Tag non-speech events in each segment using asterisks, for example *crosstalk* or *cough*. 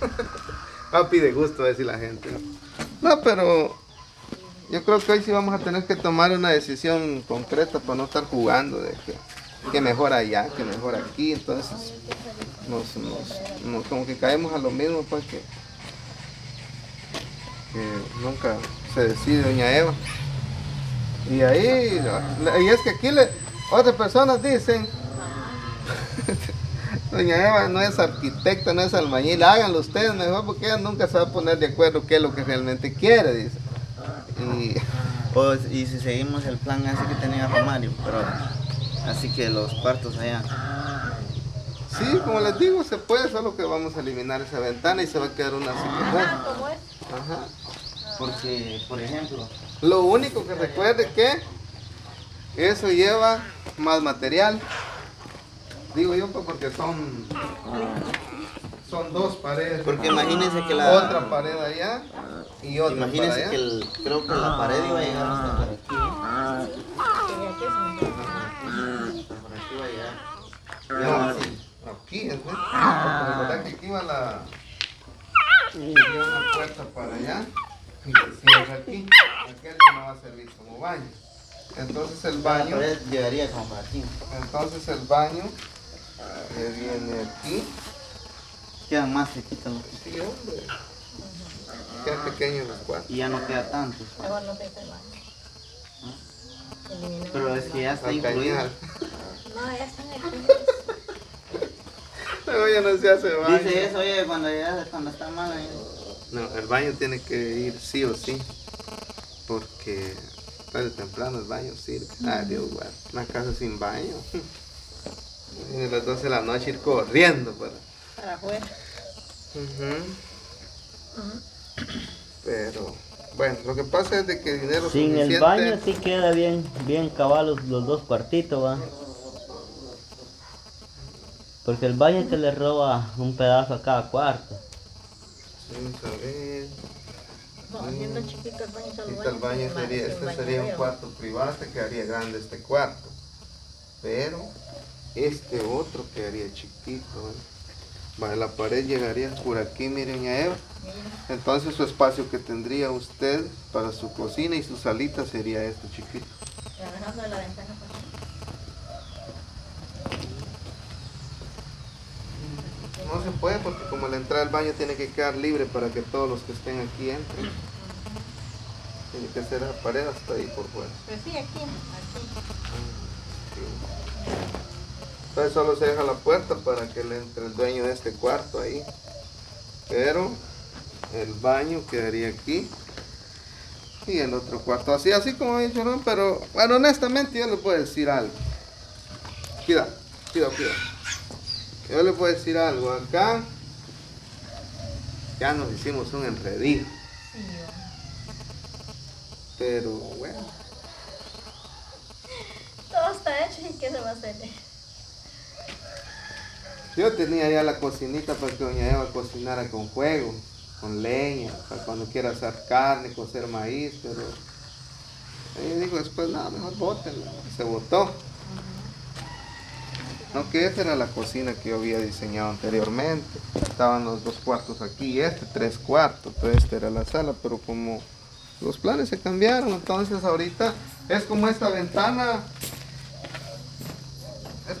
*laughs* Papi de gusto, decir la gente. No, pero yo creo que hoy sí vamos a tener que tomar una decisión concreta para no estar jugando de que, mejor allá, que mejor aquí. Entonces, nos, nos- nos- como que caemos a lo mismo, pues que, que nunca se decide, doña Eva. Y ahí, y es que aquí le, otras personas dicen, doña Eva no es arquitecta, no es albañil, háganlo ustedes mejor porque ella nunca se va a poner de acuerdo qué es lo que realmente quiere, dice. Y *laughs* y si seguimos el plan así que tenía Romario, pero así que los cuartos allá. sí, como les digo, se puede, solo que vamos a eliminar esa ventana y se va a quedar una así mejor. Ah. Ajá. Porque, por ejemplo, Lo único que recuerde que eso lleva más material. Digo yo pues porque son son dos paredes. porque imagínense que la. otra pared allá y otra Imagínense para allá. que el, creo que la pared iba a llegar hasta por aquí. Me- Hasta por aquí iba a llegar. Ya, aquí es. Porque verdad que aquí va la iba una puerta para allá y se cierra aquí. Aquel ya no va a servir como baño. Entonces el La baño, pared llegaría como para aquí. entonces el baño que viene aquí. Quedan más chiquitos los- Sí, hombre. Quedan pequeños los cuartos. y ya no queda tanto. Mejor no te baño. Elimina. Pero es que ya está Al incluido. cañal. No, ya están aquí. Luego *laughs* ya no se hace baño. Dice eso, oye, cuando ya cuando está mal ahí. No, el baño tiene que ir sí o sí. Porque tarde o temprano el baño sirve. Ay, Dios, guarde. Una casa sin baño. *laughs* Y a las 12 de la noche ir corriendo para. Para afuera. Pero, bueno, lo que pasa es de que dinero Sin suficiente. el baño sí queda bien, bien cabalos los dos cuartitos, va. Porque el baño te le roba un pedazo a cada cuarto. Vamos a ver. No, haciendo chiquito el baño solo Ahorita el baño más sería, este baño sería un cuarto privado, este quedaría grande este cuarto. Pero este otro quedaría chiquito. ¿eh? La pared llegaría por aquí, miren a Eva. Entonces su espacio que tendría usted para su cocina y su salita sería este chiquito. La ventana. pues. No se puede porque como la entrada al baño tiene que quedar libre para que todos los que estén aquí entren. Tiene que ser la pared hasta ahí por fuera. Pero sí, aquí. Aquí. Entonces solo se deja la puerta para que le entre el dueño de este cuarto ahí. Pero el baño quedaría aquí. Y el otro cuarto así, así como dicho, ¿no? Pero, bueno, honestamente yo le puedo decir algo. Cuidado, cuidado, cuidado. Yo le puedo decir algo. Acá ya nos hicimos un enredillo. Pero bueno, Todo está hecho y ¿qué se va a hacer? Yo tenía ya la cocinita para que doña Eva cocinara con fuego, con leña, para cuando quiera hacer carne, cocer maíz, pero ella dijo después, no, mejor bótenla. Se botó. No, que esa era la cocina que yo había diseñado anteriormente. Estaban los dos cuartos aquí, este tres cuartos, pero esta era la sala, pero como los planes se cambiaron, entonces ahorita es como esta ventana.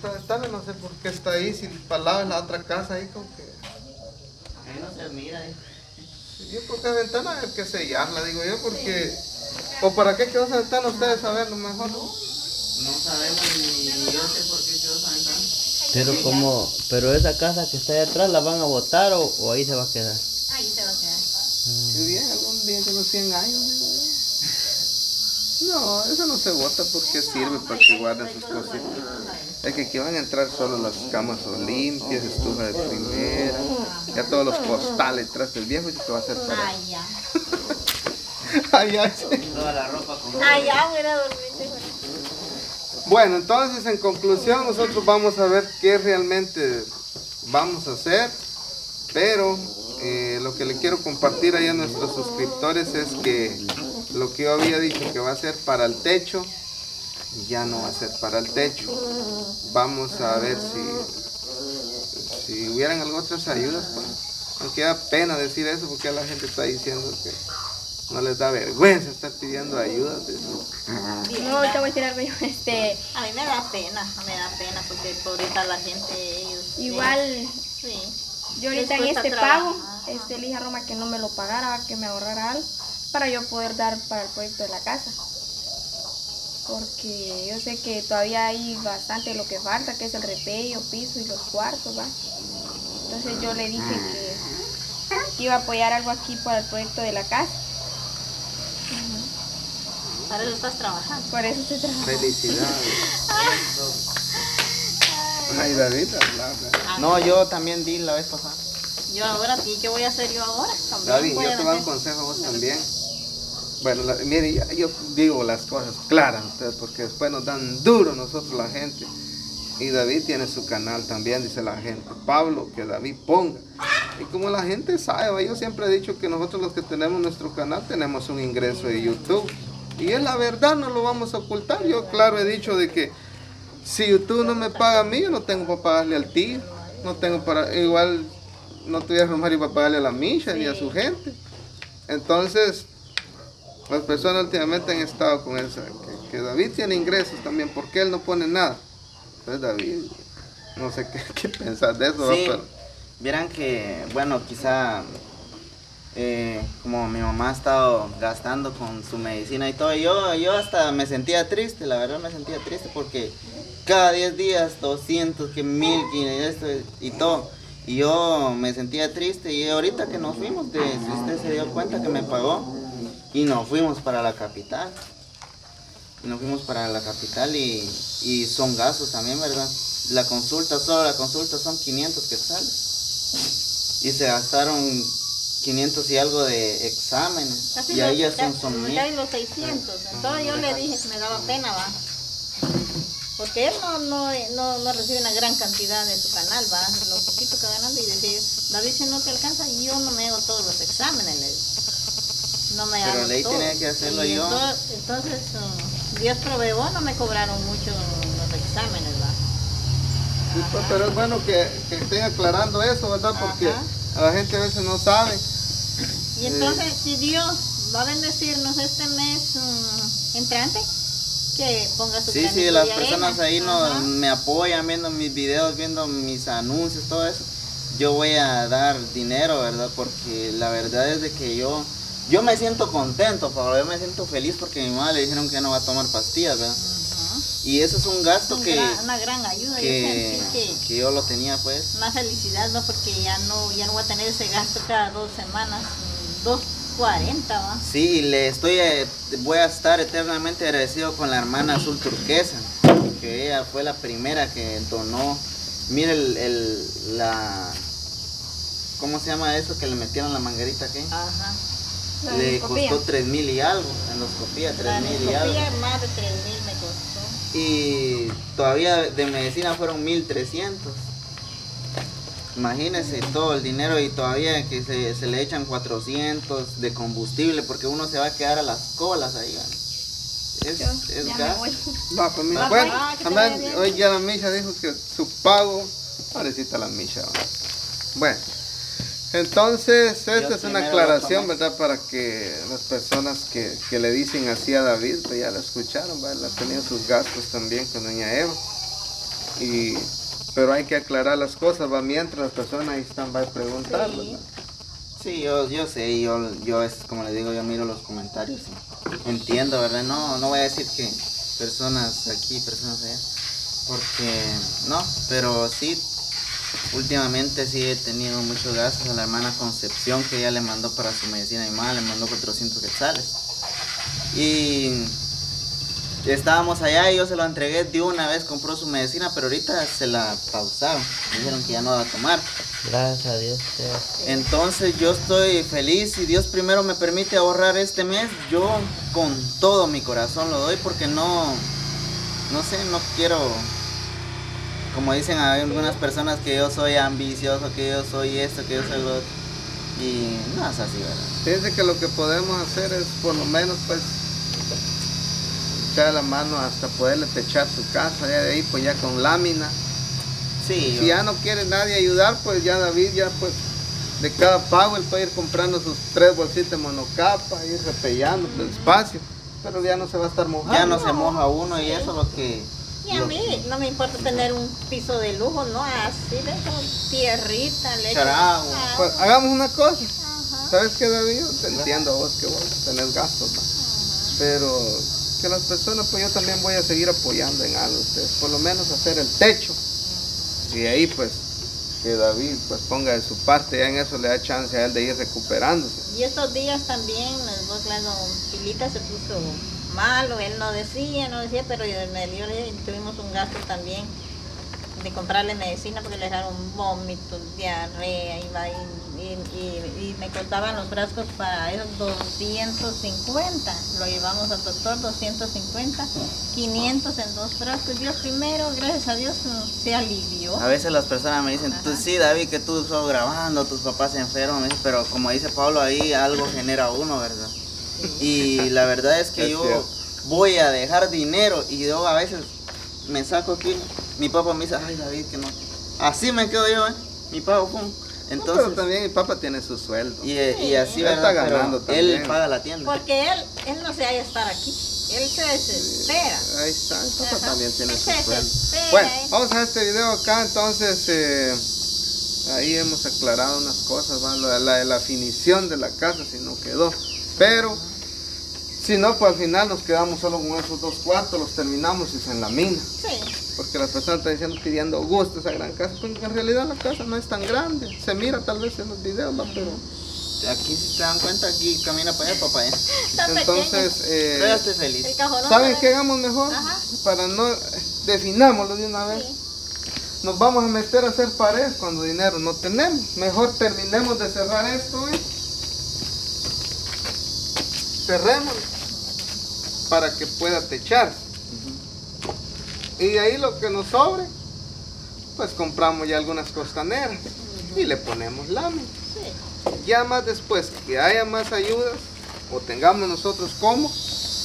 No sé por qué está ahí, si para lado es la otra casa ahí como que... Ahí no se mira. eh. Yo creo que ventana hay que sellarla, digo yo, porque... ¿O para qué quedó esa ventana? Ustedes saben lo mejor. No sabemos ni yo sé por qué quedó esa ventana. Pero como, pero esa casa que está ahí atrás la van a botar o, o ahí se va a quedar. Ahí se va a quedar. Si bien algún día de los 100 años, digo. No, eso no se bota porque sirve para que guarden sus cositas. Es que aquí van a entrar solo las camas son limpias, estufa de primera, ya todos los postales tras del viejo y se va a hacer para... Ay, ya. *laughs* Ay, ay, sí. Toda la ropa con Ay, ya, voy a ir a dormir. Bueno, entonces en conclusión nosotros vamos a ver qué realmente vamos a hacer, pero eh, lo que le quiero compartir ahí a nuestros suscriptores es que lo que yo había dicho que va a ser para el techo, ya no va a ser para el techo. Vamos a ver si, si hubieran algunas otras ayudas, pues, aunque da pena decir eso porque la gente está diciendo que no les da vergüenza estar pidiendo ayuda. No, te voy a decir algo yo, este, A mí me da pena, me da pena porque ahorita la gente, ellos. igual Sí. yo ahorita en este trabajo, pago, este, le dije a Roma que no me lo pagara, que me ahorrara algo para yo poder dar para el proyecto de la casa. Porque yo sé que todavía hay bastante lo que falta, que es el repello, piso y los cuartos, ¿va? Entonces yo le dije que, que iba a apoyar algo aquí para el proyecto de la casa. Para eso estás trabajando. Por eso estoy trabajando. Felicidades. *laughs* Ay, David. No, yo también di la vez pasada. Yo ahora, ¿y qué voy a hacer yo ahora? También David, yo te voy a dar un consejo a vos también. Bueno, la- mire, yo digo las cosas claras, ustedes, porque después nos dan duro nosotros la gente. Y David tiene su canal también, dice la gente. Pablo, que David ponga. Y como la gente sabe, yo siempre he dicho que nosotros los que tenemos nuestro canal tenemos un ingreso de YouTube. Y es la verdad, no lo vamos a ocultar. Yo claro he dicho de que si YouTube no me paga a mí, yo no tengo para pagarle al tío. No tengo para, igual no tuviera Romario para pagarle a la Misha ni a su gente. Entonces, las personas últimamente han estado con esa, que, que David tiene ingresos también, porque él no pone nada. Entonces David, no sé qué, *laughs* qué pensar de eso. Sí, pero vieran que, bueno, quizá eh, como mi mamá ha estado gastando con su medicina y todo, yo, yo hasta me sentía triste, la verdad me sentía triste porque cada 10 días 200, que 1000, que esto y todo. Y yo me sentía triste y ahorita que nos fuimos, de, si usted se dio cuenta que me pagó y nos fuimos para la capital. Y nos fuimos para la capital y, y son gastos también, ¿verdad? La consulta, solo la consulta son 500 quetzales. Y se gastaron 500 y algo de exámenes. Casi y ahí ya son, son mil. los 600. Entonces yo le dije que me daba pena, va. Porque él no, no, no, no recibe una gran cantidad de su canal, va. Lo poquito que ganando y decir, David, si no te alcanza, yo no me hago todos los exámenes, le digo. No me Pero ley todo. tenía que hacerlo Y yo. Entonces, entonces, um, Dios proveyó, no me cobraron mucho los exámenes. Sí, pues, pero es bueno que, que estén aclarando eso, ¿verdad? Porque Ajá. la gente a veces no sabe. Y entonces, si Dios va a bendecirnos este mes mm, entrante, que ponga su Sí, sí, las personas ahí no, me apoyan viendo mis videos, viendo mis anuncios, todo eso. Yo voy a dar dinero, ¿verdad? Porque la verdad es de que yo, yo me siento contento, Pablo, yo me siento feliz porque a mi mamá le dijeron que no va a tomar pastillas, ¿verdad? Y eso es un gasto Un que, gran- una gran ayuda. que, Yo que que yo lo tenía, pues. una felicidad, ¿no? Porque ya no, ya no voy a tener ese gasto cada dos semanas, dos cuarenta, ¿va? Sí, le estoy, eh, voy a estar eternamente agradecido con la hermana azul turquesa, que ella fue la primera que donó. Mire el, el- la, ¿cómo se llama eso que le metieron la manguerita aquí? Ajá. La Le endoscopía. costó tres mil y algo, endoscopía, La tres mil y algo. más de tres mil me costó. Y todavía de medicina fueron 1300. Imagínense todo el dinero y todavía que se, se le echan 400 de combustible porque uno se va a quedar a las colas ahí. ¿vale? Es, Yo es ya me gas. voy. Va, pues, mi- Va, bueno, hoy ya la Misha dijo que su pago, parecita la Misha. ¿va? Bueno, entonces esta Dios es una aclaración, ¿verdad? Para que las personas que, que le dicen así a David, pues ya la escucharon, ha tenido sus gastos también con doña Eva. Y, pero hay que aclarar las cosas, va, mientras las personas ahí están, va a preguntar, Sí. ¿verdad? Sí, yo, yo sé, yo, yo es como le digo, yo miro los comentarios y entiendo, ¿verdad? No, no voy a decir que personas aquí, personas allá, porque no, pero sí, últimamente sí he tenido muchos gastos a la hermana Concepción que ella le mandó para su medicina y mal, le mandó 400 quetzales. Y estábamos allá y yo se lo entregué de una vez, compró su medicina, pero ahorita se la pausaron, dijeron que ya no va a tomar. Gracias a Dios. Entonces yo estoy feliz y Dios primero me permite ahorrar este mes. Yo con todo mi corazón lo doy porque no, no sé, no quiero, como dicen hay algunas personas que yo soy ambicioso, que yo soy esto, que yo soy lo otro. Y no es así, ¿verdad? Fíjense que lo que podemos hacer es por lo menos pues echar la mano hasta poderle techar su casa, ya de ahí pues ya con lámina. Sí, Si yo- ya no quiere nadie ayudar, pues ya David ya pues de cada pago él puede ir comprando sus tres bolsitas de monocapa, ir repellando despacio, pero ya no se va a estar mojando. ya no se moja uno y eso es lo que... Y a mí no me importa tener un piso de lujo, no, así de tierrita, leche. Ah, Pues hagamos una cosa, ajá. ¿sabes qué David? Te entiendo vos que vos tenés gastos, ¿va? pero que las personas, pues yo también voy a seguir apoyando en algo, ustedes, por lo menos hacer el techo. Y ahí pues que David pues ponga de su parte, ya en eso le da chance a él de ir recuperándose. Y estos días también, vos, claro, Pilita se puso malo, él no decía, no decía, pero yo, me- yo le- tuvimos un gasto también de comprarle medicina porque le dejaron vómitos, diarrea, iba y, y, me cortaban los frascos para esos 250, lo llevamos al doctor 250, 500 en dos frascos, Dios primero, gracias a Dios se alivió. A veces las personas me dicen, tú sí, David, que tú estás grabando, tus papás se enferman, pero como dice Pablo, ahí algo genera uno, ¿verdad? Y la verdad es que Es yo cierto. voy a dejar dinero y yo a veces me saco aquí, mi papá me dice, ay David, que no. Así me quedo yo, ¿eh? Mi papá, pum. pero Entonces, también mi papá tiene su sueldo. y, y así, Él está Pero ganando Él también. paga la tienda. Porque él, él no se haya estar aquí, él se desespera. Ahí está, mi papá Ajá. también tiene su Se sueldo. desespera, Bueno, ¿eh? vamos a ver este video acá, entonces eh, ahí hemos aclarado unas cosas, ¿va? la, la, la definición de la casa si no quedó, pero si no, pues al final nos quedamos solo con esos dos cuartos, los terminamos y se enlamina, Sí, porque las personas están diciendo pidiendo gusto esa gran casa, pues en realidad la casa no es tan grande, se mira tal vez en los videos, pero Aquí si se dan cuenta, aquí camina para allá, allá. está entonces... eh, Pero ya estoy feliz. ¿Saben qué hagamos mejor? Ajá. Para no, definámoslo de una vez. Nos vamos a meter a hacer pared cuando dinero no tenemos. Mejor terminemos de cerrar esto, ¿eh? Cerremos para que pueda techarse. Y de ahí lo que nos sobre, pues compramos ya algunas costaneras y le ponemos lámina. Sí. Ya más después que haya más ayudas o tengamos nosotros como,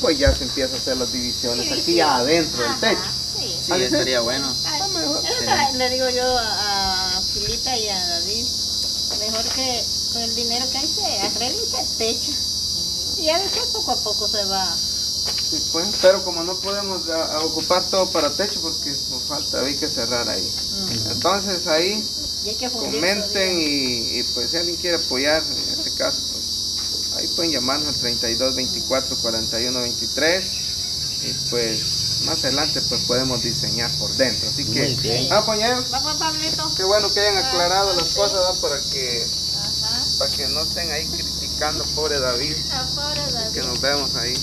pues ya se empieza a hacer las divisiones aquí ya adentro del Ajá, techo. Sí. Sí, estaría bueno. Está mejor. Eso le digo yo a, Filita y a David, mejor que con el dinero que hay se arregle y se techa. Y ya después poco a poco se va. Sí, pues, pero como no podemos a- a ocupar todo para techo porque nos falta, hay que cerrar ahí. Entonces ahí Y hay que fundir comenten y, y, pues si alguien quiere apoyar, en este caso, pues ahí pueden llamarnos al 32 24 41 23 y pues más adelante pues podemos diseñar por dentro. Así que, ah, Pablito. qué bueno que hayan aclarado las cosas para que Ajá. para que no estén ahí criticando pobre David, Ah, pobre David. que nos vemos ahí.